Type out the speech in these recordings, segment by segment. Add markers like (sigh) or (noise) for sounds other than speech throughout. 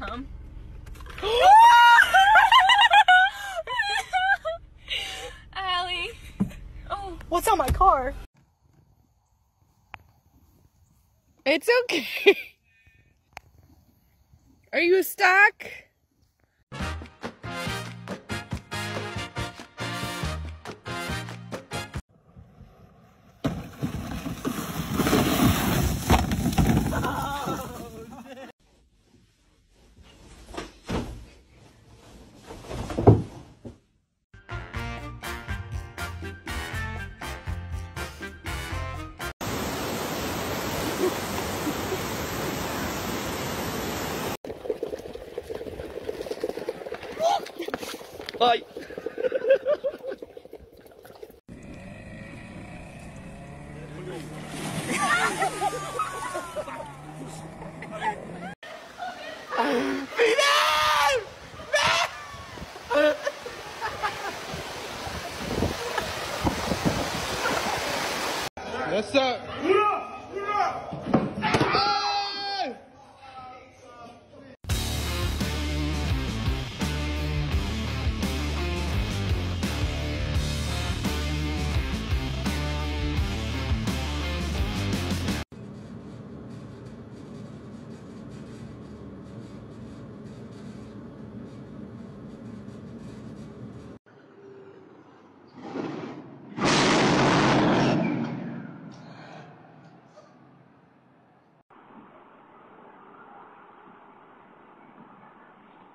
come. Allie. Oh. What's on my car? It's okay. (laughs) Are you stuck? はい That's up.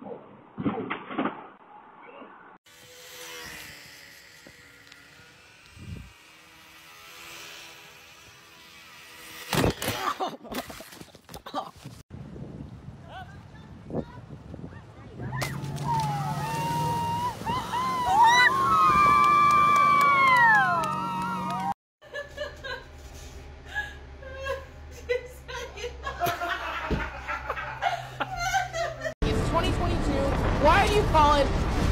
2022. Why do you call it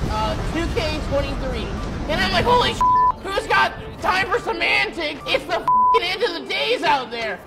uh, 2K23? And I'm like, holy sh! Who's got time for semantics? It's the end of the days out there.